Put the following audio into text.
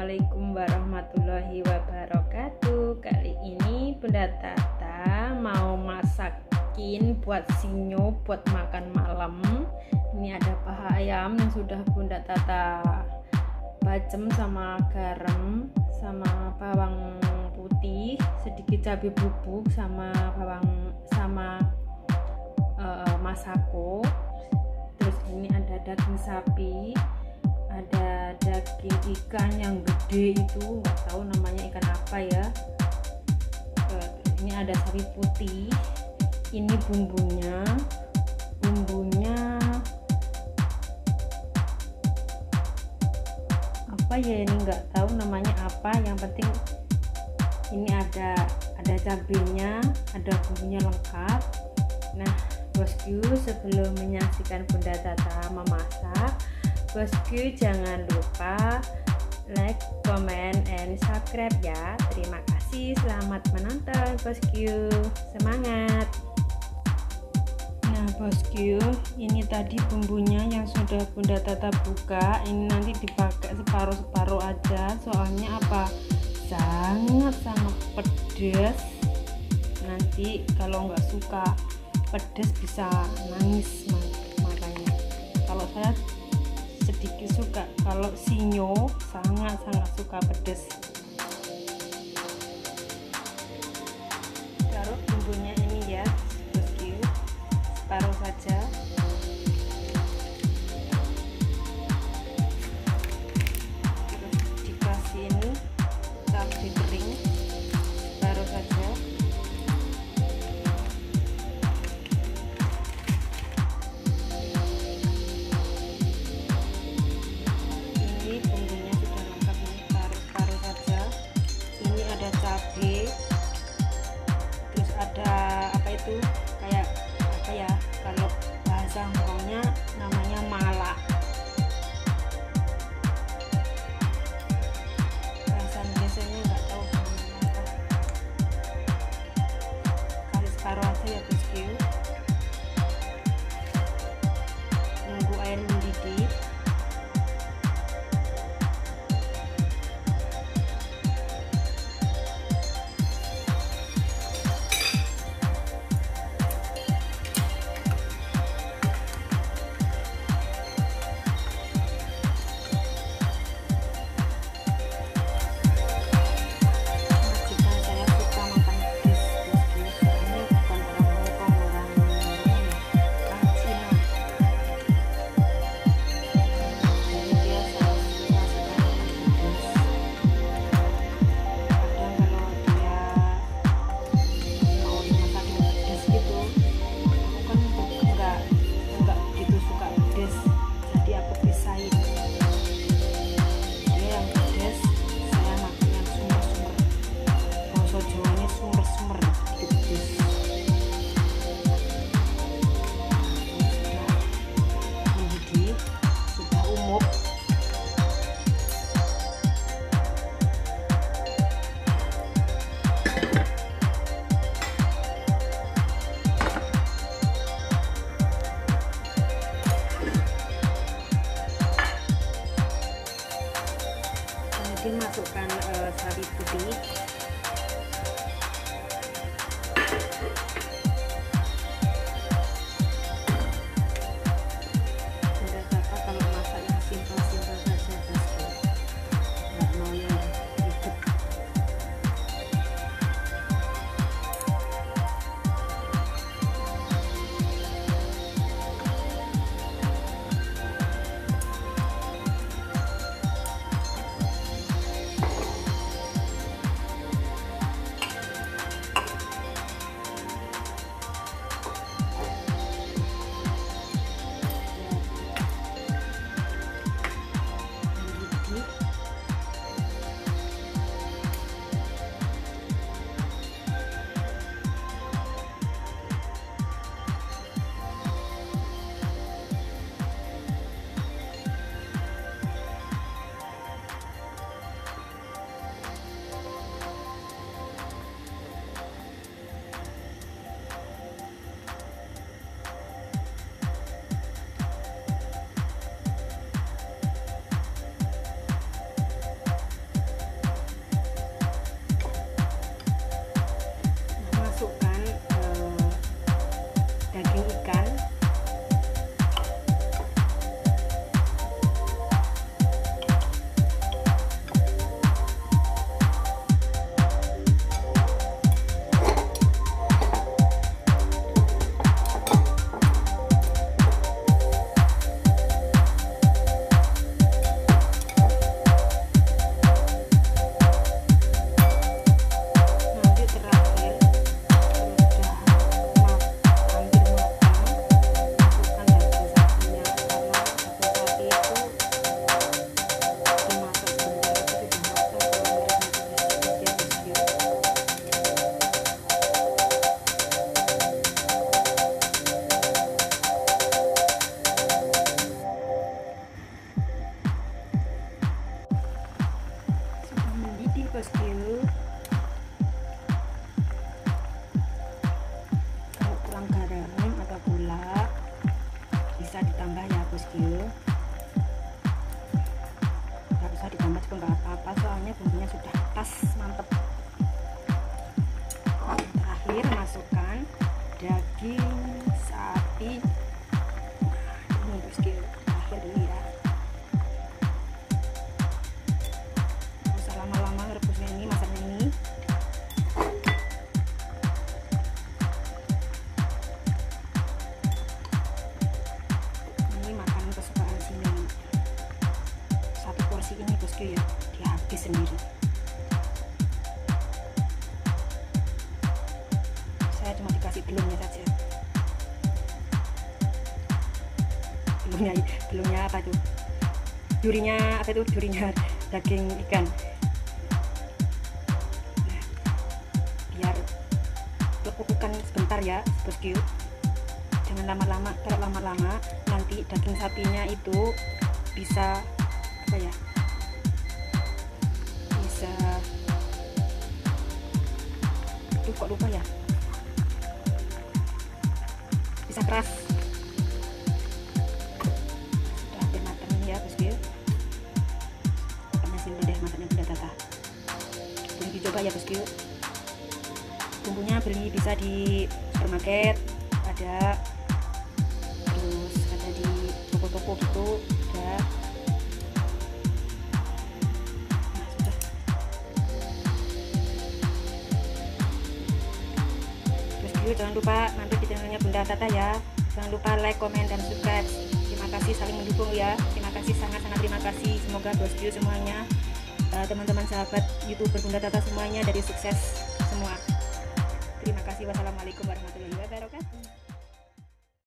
Assalamualaikum warahmatullahi wabarakatuh. Kali ini Bunda Tata mau masakin buat sinyo buat makan malam. Ini ada paha ayam yang sudah Bunda Tata bacem sama garam sama bawang putih sedikit cabai bubuk sama bawang sama uh, masako. Terus ini ada daging sapi ada daging ikan yang gede itu nggak tahu namanya ikan apa ya. Eh, ini ada sapi putih. Ini bumbunya. Bumbunya apa ya ini? Nggak tahu namanya apa. Yang penting ini ada ada cabenya ada bumbunya lengkap. Nah bosku sebelum menyaksikan bunda tata memasak bosku jangan lupa like, comment, and subscribe ya. Terima kasih selamat menonton bosku semangat. Nah bosku ini tadi bumbunya yang sudah bunda tata buka ini nanti dipakai separuh-separuh aja. Soalnya apa? Sangat-sangat pedas nanti kalau nggak suka pedas bisa nangis makanya. Kalau saya sedikit suka. Kalau sinyo sangat-sangat suka pedas kemudian masukkan eh, sawi putih dikasih belumnya saja. Belumnya belumnya apa tuh durinya apa itu? Durinya daging ikan. Nah, biar lekukan sebentar ya bosku jangan lama-lama kalau lama-lama nanti daging sapinya itu bisa apa ya? Bisa Aduh, kok lupa ya bisa keras. Sudah hampir matang ya bosku pokoknya simpel deh masaknya bunda tata boleh dicoba ya bosku bumbunya beli bisa di supermarket ada. Terus ada di toko-toko gitu ada yuk jangan lupa mampir di channelnya Bunda Tata ya. Jangan lupa like, komen, dan subscribe. Terima kasih saling mendukung ya. Terima kasih sangat-sangat terima kasih. Semoga bosku semuanya eh, teman-teman sahabat youtuber Bunda Tata semuanya dari sukses semua. Terima kasih. Wassalamualaikum warahmatullahi wabarakatuh